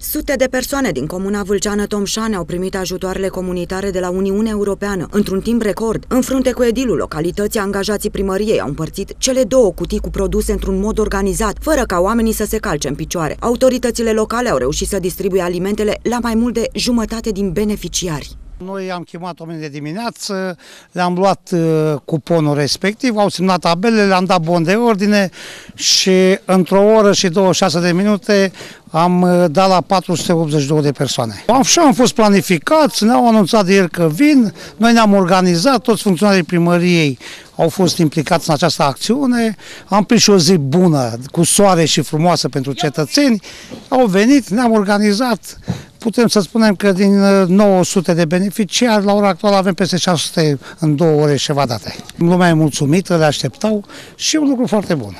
Sute de persoane din comuna Vâlceană Tomșane au primit ajutoarele comunitare de la Uniunea Europeană într-un timp record. În frunte cu edilul localității, angajații primăriei au împărțit cele două cutii cu produse într-un mod organizat, fără ca oamenii să se calce în picioare. Autoritățile locale au reușit să distribuie alimentele la mai mult de jumătate din beneficiari. Noi am chemat oamenii de dimineață, le-am luat uh, cuponul respectiv, au semnat tabelele, le-am dat bon de ordine și într-o oră și 26 de minute am uh, dat la 482 de persoane. Așa am fost planificați, ne-au anunțat de ieri că vin, noi ne-am organizat, toți funcționarii primăriei au fost implicați în această acțiune, am prins și o zi bună, cu soare și frumoasă pentru cetățeni, au venit, ne-am organizat, putem să spunem că din 900 uh, de beneficiari, la ora actuală avem peste 600 în două ore și ceva date. Lumea e mulțumită, le așteptau și e un lucru foarte bun.